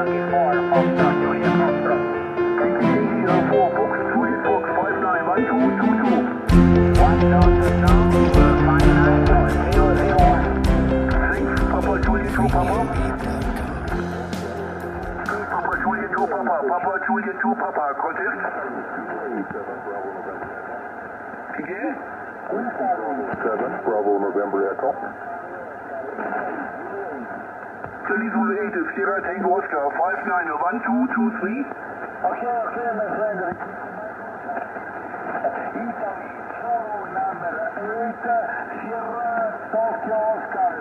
Yankee 4, Foxtrot, Juliet Foxtrot. Yankee 4, Fox, Juliet Fox, 591222. One Delta Sound, 594, 6, Papa Juliet 2, Papa. Papa Juliet 2, Papa. Papa Juliet 2, Papa. Contest. 7, Bravo November Echo. Chinese Zulu 8, Sierra Tango Oscar, 591223. Okay, okay, my friend. Italy, Zulu number 8, Sierra Tokyo Oscar.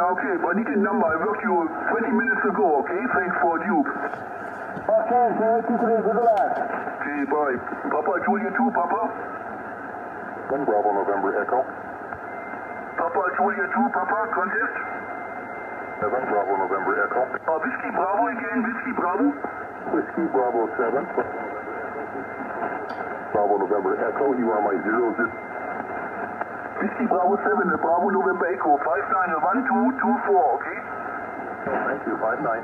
Okay, but need a number. I worked you 20 minutes ago, okay? Thanks for Duke. Okay, 73, good luck. Okay, bye. Papa Juliet 2, Papa. 1 Bravo November Echo. Papa Juliet 2, Papa. Contest. 7 Bravo November Echo. Uh, Whiskey Bravo again, Whiskey Bravo. Whiskey Bravo 7. Bravo November Echo. You are my zero. Whiskey Bravo 7, uh, Bravo November Echo, 591224, okay? Thank you. 5 9.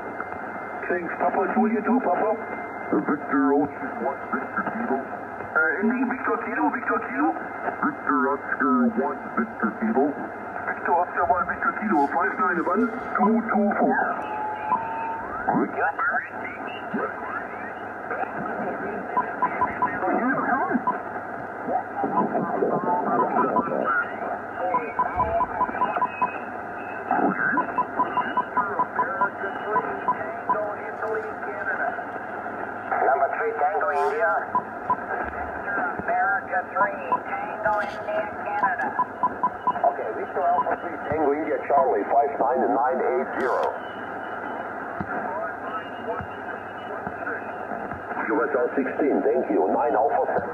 Thanks. Papa Juliet 2, Papa. Victor Ocean 1, Victor Kilo. Uh, ending Victor Kilo, Victor Kilo. Victor Oscar 1, Victor Kilo. Victor Oscar 1, Victor Kilo, 591224. Number 3, Tango India, Canada. Okay, Victor Alpha 3 Tango India Charlie 59 and 980. QSL 16, thank you. 9 Alpha 7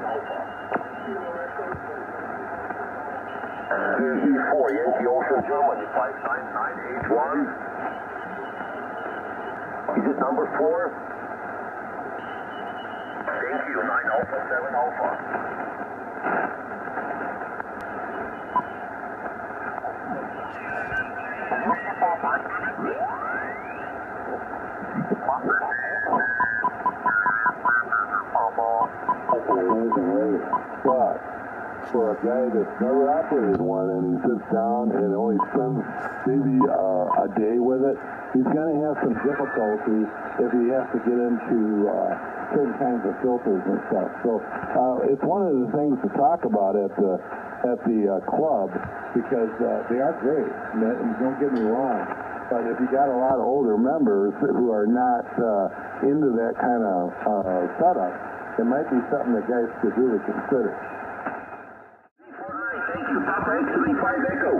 DE4 Yankee Ocean Germany 59981. Is it number 4? Thank you. 9 Alpha 7 Alpha. But for a guy that's never operated one and he sits down and only spends maybe uh, a day with it, he's going to have some difficulty if he has to get into uh, certain kinds of filters and stuff. So uh, it's one of the things to talk about at the at the uh, club because uh, they are great. And don't get me wrong. But if you got a lot of older members who are not uh, into that kind of uh, setup, it might be something that guys could really consider. Thank X35 Echo.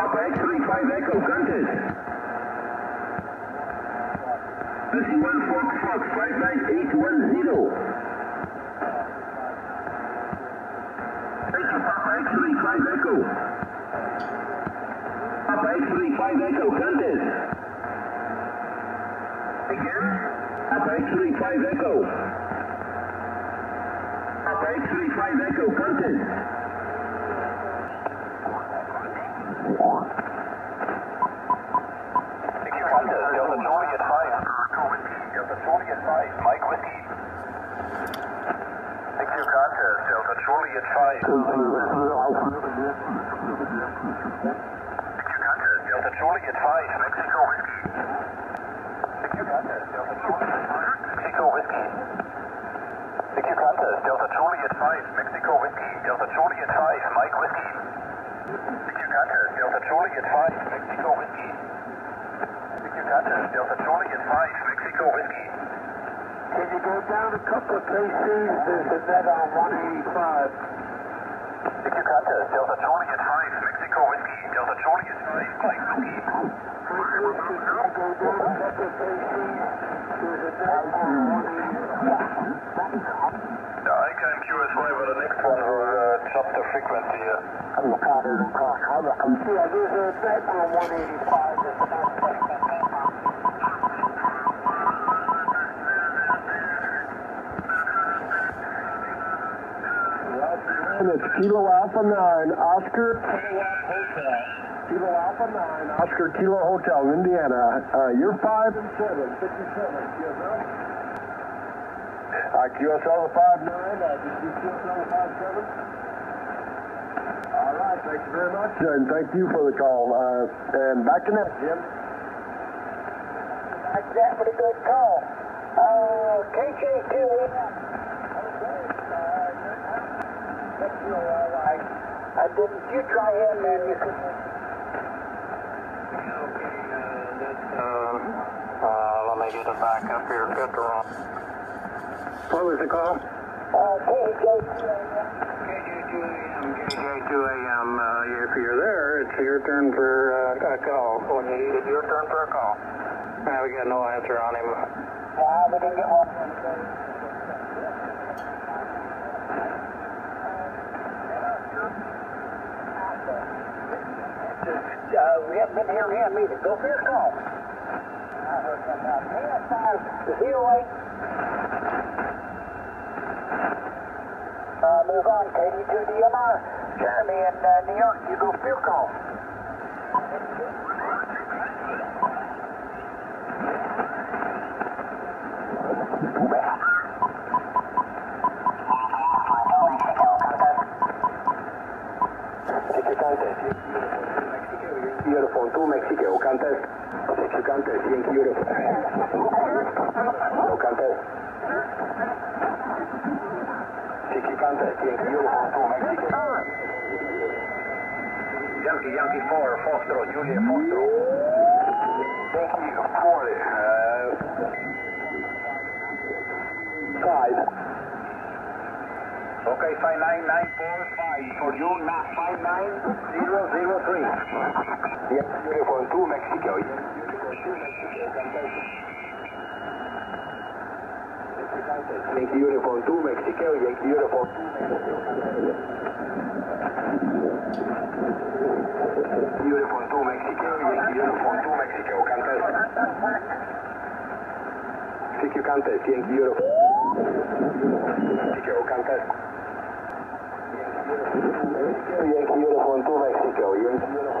Papa X35 Echo, contest. This is 1 Fox Fox 59810. Thank you, Papa X35 Echo. Papa X35 Echo, contest. Again, Papa X35 Echo. Papa X35 Echo, contest. Thank you, Contest. Delta Juliet 5. Delta Juliet 5. Mike Whiskey. Thank you, Contest. Delta Juliet 5. Contest. Delta Juliet 5. Mexico Whiskey. Thank Contest. Delta Juliet 5. Mexico Whiskey. Thank Contest. Delta Juliet 5. Mexico Whiskey. Delta Juliet 5. Mike Whiskey. Thank Contest. Delta Juliet 5. Mexico Whiskey. Thank Contest. Delta Juliet 5. Mexico Whiskey. Go down a couple of places? There's a net on 185. Thank you, Contest. Delta Juliet 5. Mexico Whiskey. Delta Juliet 5. Mike Whiskey. Frequency, can you go down a couple of places? There's a net on 185. The ICAM QS5 are the next one will uh, jump the frequency. Uh, See, there's a net on 185. And it's Kilo Alpha 9, Oscar Hotel. Kilo Alpha 9, Oscar Kilo Hotel, Indiana. Uh, you're 5 and 7, 57, QSL. Uh, QSL 5 9, uh, did you QSL 5 7? All right, thank you very much, and thank you for the call. Uh, and back to net, Jim. That's pretty good call. Uh, KJ2. Uh, didn't you try him and you could... Uh, Uh. let me get it back up here. Good to wrong. What was the call? Uh, KJ2AM. KJ2 AM, uh, if you're there, it's your turn for uh, a call. When you, it's your turn for a call. Uh, we got no answer on him. Nah, we didn't get one. Uh, we haven't been hearing him either. Go for your call. Zero eight. Uh, move on, Katie, to the DMR. Jeremy in uh, New York, you go for your call. Uniform 2 Mexico, contest. Mexico contest, Yankee uniform. No contest. Yankee contest, Yankee uniform 2 Mexico. Yankee, Yankee 4, Foxtrot, Julia Foxtrot. Yankee 40. Uh, 5. Okay, 59945 for you, not 59003. Yankee uniform 2 Mexico. Yankee uniform 2 Mexico, Yankee uniform 2 Uniform 2 Mexico, Yankee uniform 2 Mexico, contest. CQ contest, Yankee uniform Mexico, contest. Yankee uniform 2 Mexico, Yankee uniform 2 Mexico, contest.